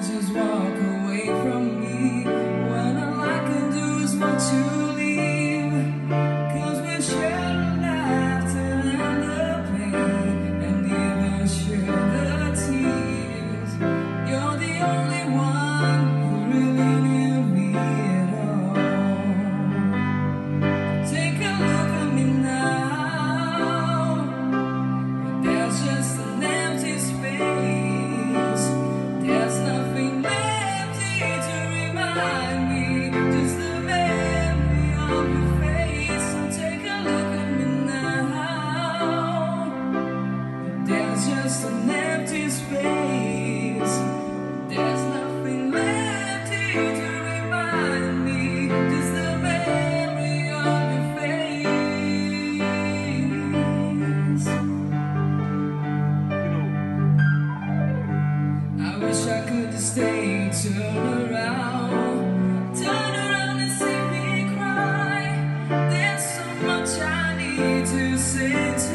just walk away from me to sing.